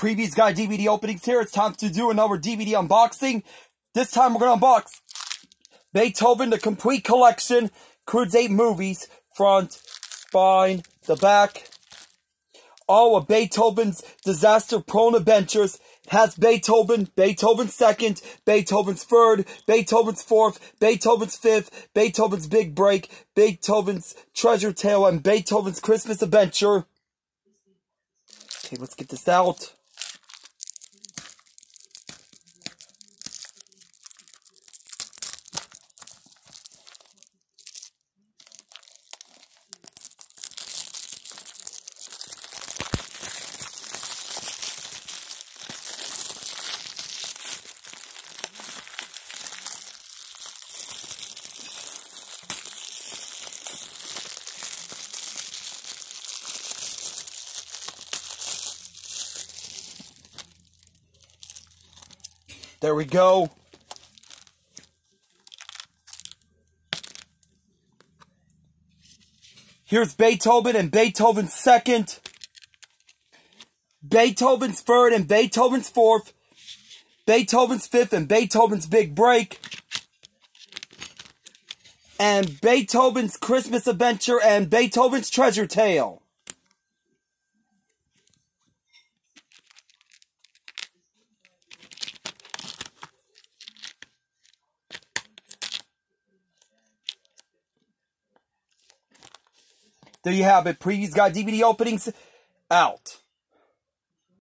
Previews Guy DVD openings here. It's time to do another DVD unboxing. This time we're going to unbox Beethoven, the complete collection. Includes eight movies. Front, spine, the back. All of Beethoven's disaster-prone adventures has Beethoven, Beethoven's second, Beethoven's third, Beethoven's fourth, Beethoven's fifth, Beethoven's big break, Beethoven's treasure tale, and Beethoven's Christmas adventure. Okay, let's get this out. There we go. Here's Beethoven and Beethoven's second. Beethoven's third and Beethoven's fourth. Beethoven's fifth and Beethoven's big break. And Beethoven's Christmas adventure and Beethoven's treasure tale. There you have it. Previews Guy DVD openings out.